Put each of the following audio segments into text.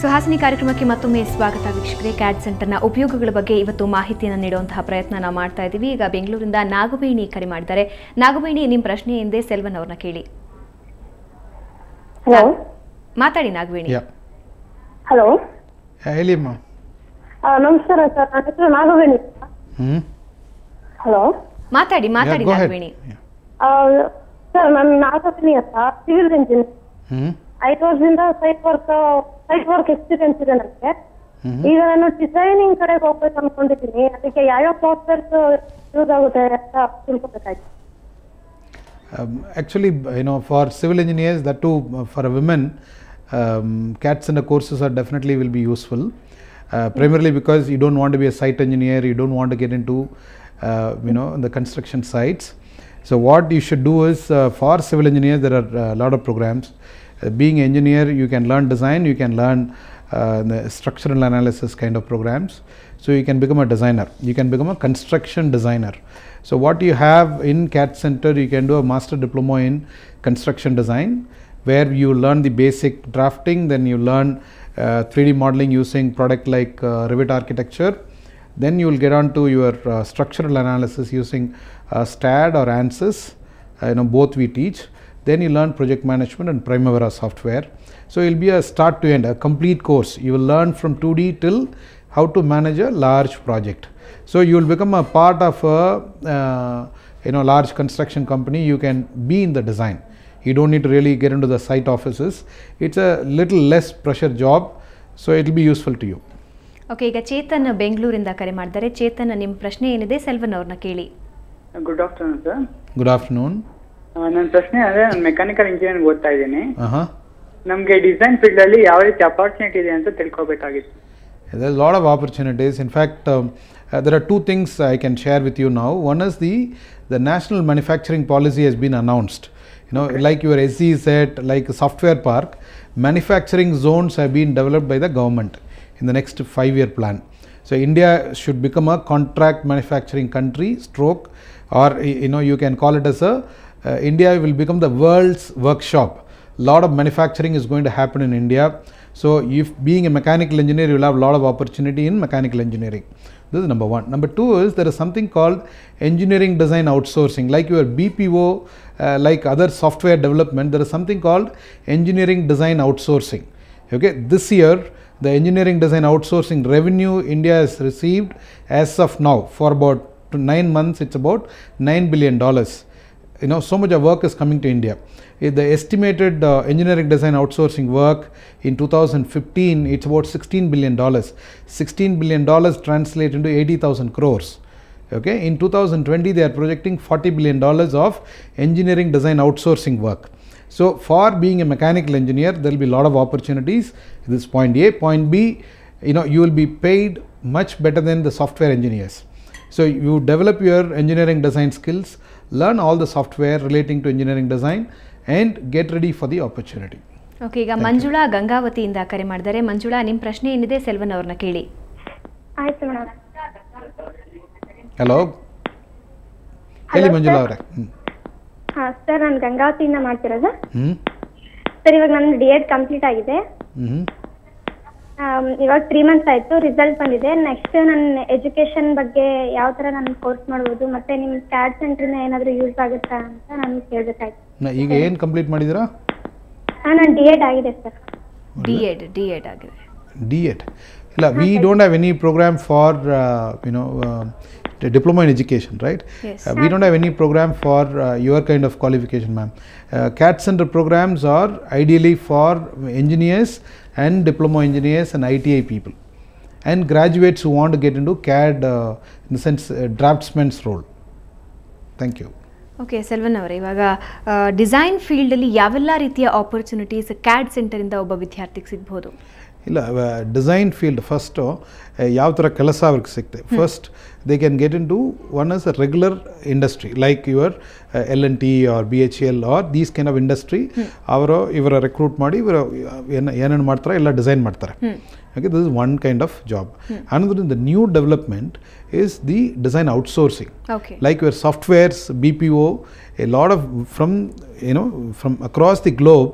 ಸುಹಾಸಿನಿ ಕಾರ್ಯಕ್ರಮಕ್ಕೆ ಮತ್ತೊಮ್ಮೆ ಸ್ವಾಗತ ವೀಕ್ಷಕರೇ. ಕ್ಯಾಡ್ ಸೆಂಟರ್ನ ಉಪಯೋಗಗಳ ಬಗ್ಗೆ ಇವತ್ತು ಮಾಹಿತಿಯನ್ನು ನೀಡುವಂತಹ ಪ್ರಯತ್ನ ನಾವು ಮಾಡ್ತಾ ಇದ್ದೀವಿ. ಈಗ ಬೆಂಗಳೂರಿಂದ ನಾಗವೇಣಿ ಕರೆ ಮಾಡಿದ್ದಾರೆ. ನಾಗವೇಣಿ ನಿಮ್ಮ ಪ್ರಶ್ನೆ ಎಂದೇ ಸೆಲ್ವನ್ ಅವ್ರನ್ನ ಕೇಳಿ. ಹಲೋ ಮಾತಾಡಿ ನಾಗವೇಣಿ. ಯಾ ಹಲೋ ಹೇಳಿ ಅಮ್ಮ. ನಮಸ್ಕಾರ ಸರ್. ನನ್ನ ಹೆಸರು ನಾಗವೇಣಿ ಹಲೋ ಮಾತಾಡಿ ಮಾತಾಡಿ ನಾಗವೇಣಿ. ಸರ್ ನನ್ನ ನಾಗವೇಣಿ ಅಂತ ಸಿವಿಲ್ ಇಂಜಿನಿಯರ್. ಐದು ವರ್ಷದಿಂದ site work site work experience ಇದೆ ನನಗೆ ಹ್ಞೂ ಈಗ ನಾನು ಡಿಸೈನಿಂಗ್ ಕಡೆಗೆ ಹೋಗ್ಬೇಕು ಅನ್ಕೊಂಡಿದ್ದೀನಿ ಅದಕ್ಕೆ ಯಾವ್ಯಾವ ಸಾಫ್ಟ್ವೇರ್ಸ್ ಯೂಸ್ ಆಗುತ್ತೆ ಅಂತ ತಿಳ್ಕೊಬೇಕಾಯ್ತು Um, actually, b- you know, for civil engineers, that too uh, for a women, um, CAT center courses are definitely will be useful. Uh, primarily because you don't want to be a site engineer, you don't want to get into, uh, you know, the construction sites. So what you should do is uh, for civil engineers, there are a lot of programs. Being engineer, you can learn design, you can learn uh, structural analysis kind of programs. So you can become a designer. You can become a construction designer. So what you have in CADD Center, you can do a master diploma in construction design, where you learn the basic drafting, then you learn uh, 3D modeling using product like uh, Revit architecture. Then you will get on to your uh, structural analysis using uh, STAAD or ANSYS. Uh, you know both we teach. Then you learn project management and Primavera software. So it will be a start to end, a complete course. You will learn from 2D till how to manage a large project. So you will become a part of a uh, you know large construction company. You can be in the design. You don't need to really get into the site offices. It's a little less pressure job, so it will be useful to you. Okay ಈಗ ಚೇತನ್ ಬೆಂಗಳೂರಿಂದ ಕರೆ ಮಾಡಿದ್ದಾರೆ ಚೇತನ್ ನಿಮ್ಮ ಪ್ರಶ್ನೆ ಏನಿದೆ ಸೆಲ್ವನ್ ಅವ್ರನ್ನ ಕೇಳಿ good afternoon sir Good afternoon. ನನ್ನ ಪ್ರಶ್ನೆ ಅಂದ್ರೆ ನಾನು ಮೆಕ್ಯಾನಿಕಲ್ ಇಂಜಿನಿಯರಿಂಗ್ ಓದ್ತಾ ಇದ್ದೀನಿ Uh huh. ನಮಗೆ ಡಿಸೈನ್ ಫೀಲ್ಡ್ ಅಲ್ಲಿ ಯಾವ ರೀತಿ ಅಪಾರ್ಚುನಿಟಿ ಇದೆ ಅಂತ ತಿಳ್ಕೊಬೇಕಾಗಿತ್ತು There's a lot of opportunities. In fact, um, uh, there are two things I can share with you now. One is the the national manufacturing policy has been announced. You know, like your SEZ, like software park, manufacturing zones have been developed by the government in the next five-year plan. So India should become a contract manufacturing country, stroke, or y- you know you can call it as a uh, India will become the world's workshop. Lot of manufacturing is going to happen in India. So if being a mechanical engineer, you will have a lot of opportunity in mechanical engineering. This is number one. Number two is there is something called engineering design outsourcing, like your BPO, uh, like other software development. There is something called engineering design outsourcing. Okay, this year the engineering design outsourcing revenue India has received as of now for about nine months. It's about nine billion dollars you know so much of work is coming to india. Eh, the estimated uh, engineering design outsourcing work in 2015 it's about 16 billion dollars. 16 billion dollars translate into 80000 crores. Okay? In 2020 they are projecting 40 billion dollars of engineering design outsourcing work. So for being a mechanical engineer there will be a lot of opportunities. This is point a. Point b you know you will be paid much better than the software engineers. So you develop your engineering design skills, learn all the software relating to engineering design and get ready for the opportunity. Okay ಈಗ ಮಂಜುಳಾ ಗಂಗಾವತಿಯಿಂದ ಕರೆ ಮಾಡಿದ್ದಾರೆ ಮಂಜುಳಾ ನಿಮ್ಮ ಪ್ರಶ್ನೆ ಏನಿದೆ ಸೆಲ್ವನ್ ಅವ್ರನ್ನ ಕೇಳಿ. ಆಯ್ತು madam. Hello ಹೇಳಿ ಮಂಜುಳಾ ಅವರೇ. ಹಾ ಸರ್ ನಾನು ಗಂಗಾವತಿಯಿಂದ ಮಾಡ್ತಿರೋದು. ಸರ್ ಇವಾಗ ನನ್ನ ಡಿ ಎಡ್ ಕಂಪ್ಲೀಟ್ ಆಗಿದೆ. ಇವಾಗ ತ್ರೀ ಮಂತ್ಸ್ ಆಯ್ತು ರಿಸಲ್ಟ್ ಬಂದಿದೆ. ನೆಕ್ಸ್ಟ್ ನನ್ನ ಎಜುಕೇಶನ್ ಬಗ್ಗೆ ಯಾವ ತರ ನಾನು ಕೋರ್ಸ್ ಮಾಡ್ಬೋದು ಮತ್ತೆ ನಿಮ್ಮ ಕ್ಯಾಡ್ ಸೆಂಟ್ರಿಂದ ಏನಾದರೂ ಯೂಸ್ ಆಗುತ್ತಾ ಅಂತ ನಾನು ಕೇಳ್ಬೇಕಾಯ್ತು. ಈಗ ಏನು ಕಂಪ್ಲೀಟ್ ಮಾಡಿದ್ದೀರಾ? ಹಾಂ ನಾನು ಡಿ ಎಡ್ ಆಗಿದೆ sir. D Ed D Ed ಆಗಿದೆ ಡಿ ಎಡ್ ಇಲ್ಲ we don't have any programme for you know no in education right we don't have any programme for your kind of qualification ma'am CAD centre programmes are ideally for center and diploma engineers and iti people and graduates who want to get into cad uh, in the sense uh, draftsman's role thank you okay Selvan ಅವರೇ ಇವಾಗ design ಫೀಲ್ಡಲ್ಲಿ ಯಾವೆಲ್ಲ ರೀತಿಯ opportunities CAD ಸೆಂಟರಿಂದ ಒಬ್ಬ ವಿದ್ಯಾರ್ಥಿಗೆ ಸಿಗ್ಬೋದು ಇಲ್ಲ design field first ಯಾವ ಥರ ಕೆಲಸ ಅವ್ರಿಗೆ ಸಿಗ್ತದೆ first they can get in to one as a regular industry like your L N T or B H L or these kind of industry ಅವರು ಇವರ ರೆಕ್ರೂಟ್ ಮಾಡಿ ಇವರ ಏನು ಏನೇನು ಮಾಡ್ತಾರೆ ಎಲ್ಲ ಡಿಸೈನ್ ಮಾಡ್ತಾರೆ. Okay this is one kind of job ಅನ್ನೋದ್ರಿಂದ the new development is the design outsourcing like your softwares B P O a lot of from ಏನೋ from across the globe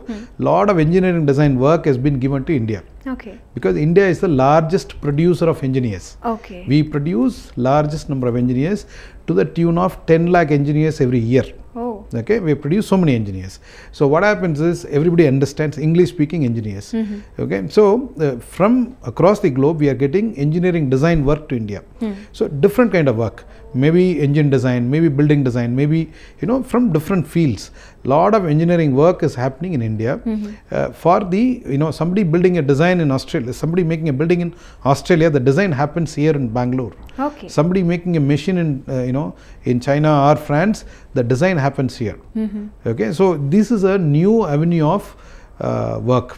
lot of engineering design work is been given to India Okay. Because India is the largest producer of engineers. Okay. We produce largest number of engineers to the tune of 10 lakh engineers every year. Oh. Okay. We produce so many engineers. So what happens is everybody understands English speaking engineers. Mm -hmm. Okay. So uh, from across the globe we are getting engineering design work to India. Mm. So different kind of work maybe engine design, maybe building design, maybe you know from different fields. Lot of engineering work is happening in India. Uh, for the you know somebody building a design in Australia, somebody making a building in Australia. The design happens here in Bangalore. Okay somebody making a machine in uh, you know in china or france the design happens here. Okay so this is a new avenue of uh, work.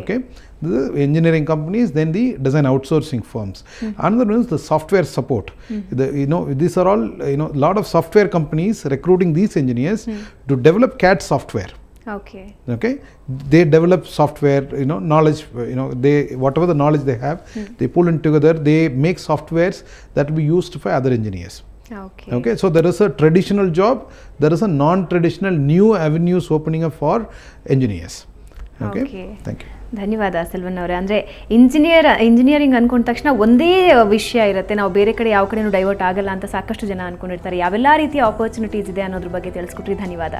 Okay the engineering companies, then the design outsourcing firms. Mm. Another one is the software support. Mm. The, you know, these are all, you know, lot of software companies recruiting these engineers mm. to develop CAD software. Okay. Okay. They develop software, you know, knowledge, you know, they, whatever the knowledge they have, they pull in together, they make softwares that will be used for other engineers. Okay. okay. So there is a traditional job, there is a non-traditional new avenues opening up for engineers. Okay. okay. Thank you. ಧನ್ಯವಾದ ಸೆಲ್ವನ್ ಅವರೇ ಅಂದರೆ engineer engineering ಅನ್ಕೊಂಡ ತಕ್ಷಣ ಒಂದೇ ವಿಷಯ ಇರುತ್ತೆ. ನಾವು ಬೇರೆ ಕಡೆ ಯಾವ ಕಡೆನೂ ಡೈವರ್ಟ್ ಆಗಲ್ಲ ಅಂತ ಸಾಕಷ್ಟು ಜನ ಅಂದ್ಕೊಂಡಿರ್ತಾರೆ ಯಾವೆಲ್ಲ ರೀತಿಯ ಆಪರ್ಚುನಿಟೀಸ್ ಇದೆ ಅನ್ನೋದ್ರ ಬಗ್ಗೆ ತಿಳಿಸ್ಕೊಟ್ರಿ. ಧನ್ಯವಾದ.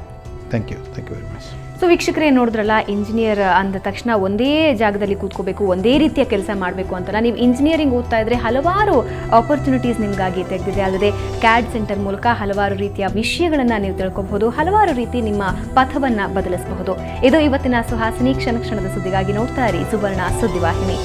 Thank you thank you very much. So ವೀಕ್ಷಕರೇ ನೋಡಿದ್ರಲ್ಲ ಇಂಜಿನಿಯರ್ ಅಂದ ತಕ್ಷಣ ಒಂದೇ ಜಾಗದಲ್ಲಿ ಕೂತ್ಕೋಬೇಕು, ಒಂದೇ ರೀತಿಯ ಕೆಲಸ ಮಾಡಬೇಕು ಅಂತಲ್ಲ ನೀವು ಇಂಜಿನಿಯರಿಂಗ್ ಓದ್ತಾ ಇದ್ರೆ ಹಲವಾರು ಆಪರ್ಚುನಿಟೀಸ್ ನಿಮಗಾಗಿ ತೆಗೆದಿದೆ. ಅಲ್ಲದೆ ಕ್ಯಾಡ್ ಸೆಂಟರ್ ಮೂಲಕ ಹಲವಾರು ರೀತಿಯ ವಿಷಯಗಳನ್ನು ನೀವು ತಿಳ್ಕೊಬಹುದು, ಹಲವಾರು ರೀತಿ ನಿಮ್ಮ ಪಥವನ್ನು ಬದಲಿಸಬಹುದು. ಇದು ಇವತ್ತಿನ ಸುಹಾಸಿನಿ ಕ್ಷಣ ಕ್ಷಣದ ಸುದ್ದಿಗಾಗಿ ನೋಡ್ತಾ ಇರಿ ಸುವರ್ಣ ಸುದ್ದಿವಾಹಿನಿ.